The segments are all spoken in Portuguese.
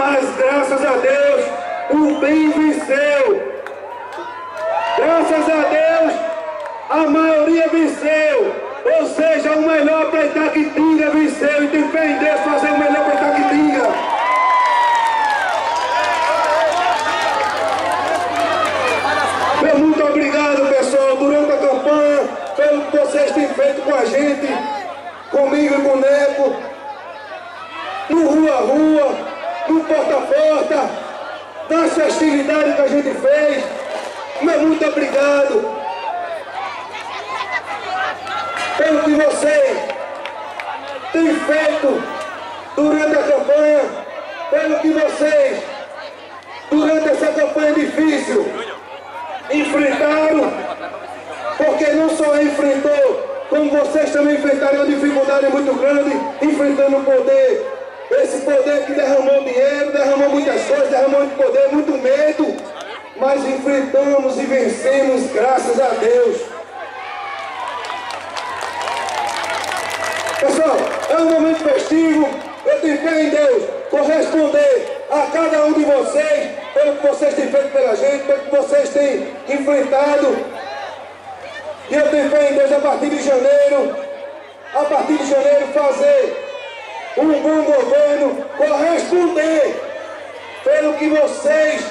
mas graças a Deus o bem venceu. Graças a Deus a maioria venceu. Ou seja, o melhor para Itaquitinga venceu e tem fazer o melhor para Itaquitinga. Meu muito obrigado, pessoal, durante a campanha, pelo que vocês têm feito com a gente, comigo e com o Neco, no Rua Rua, no Porta Porta, das festividades que a gente fez. Meu muito obrigado pelo que vocês têm feito durante a campanha, pelo que vocês, durante essa campanha difícil, enfrentaram, porque não só enfrentou, como vocês também enfrentaram uma dificuldade muito grande, enfrentando o poder. Esse poder que derramou dinheiro, derramou muitas coisas, derramou muito poder, muito medo, mas enfrentamos e vencemos, graças a Deus. Pessoal, é um momento festivo, eu tenho fé em Deus corresponder a cada um de vocês pelo que vocês têm feito pela gente, pelo que vocês têm enfrentado. E eu tenho fé em Deus a partir de janeiro, a partir de janeiro fazer um bom governo, corresponder pelo que vocês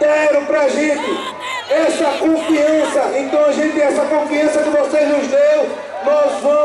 deram pra gente. Essa confiança, então a gente essa confiança que vocês nos deu, nós vamos